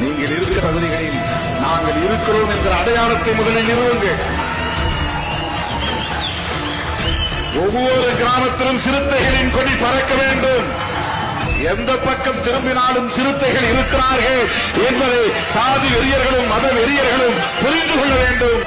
நீங்கள் இருக்கிற பகுதிகளில் நாங்கள் இருக்கிறோம் என்ற அடையாளத்தை முதலில் நிறுவுங்கள் ஒவ்வொரு கிராமத்திலும் சிறுத்தைகளின் கொடி பறக்க வேண்டும். எந்த பக்கம் திரும்பினாலும் சிறுத்தைகள் இருக்கிறார்கள் என்பதை சாதி வெறியர்களும் மத வெறியர்களும் புரிந்து கொள்ள வேண்டும்.